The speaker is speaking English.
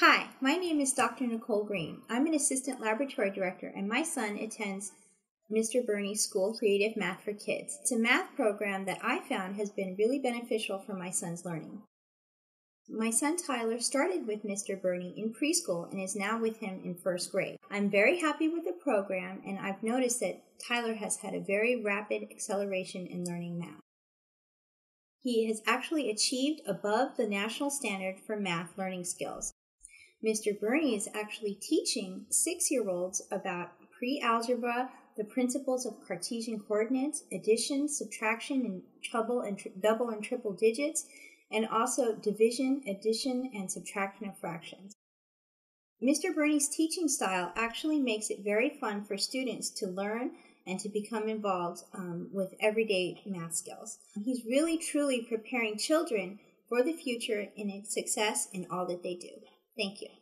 Hi, my name is Dr. Nicole Green. I'm an assistant laboratory director, and my son attends Mr. Burney's School Creative Math for Kids. It's a math program that I found has been really beneficial for my son's learning. My son Tyler started with Mr. Burney in preschool and is now with him in first grade. I'm very happy with the program, and I've noticed that Tyler has had a very rapid acceleration in learning math. He has actually achieved above the national standard for math learning skills. Mr. Burney is actually teaching six year olds about pre algebra, the principles of Cartesian coordinates, addition, subtraction, and double and, tri- double and triple digits, and also division, addition, and subtraction of fractions. Mr. Burney's teaching style actually makes it very fun for students to learn and to become involved um, with everyday math skills. He's really truly preparing children for the future and success in all that they do. Thank you.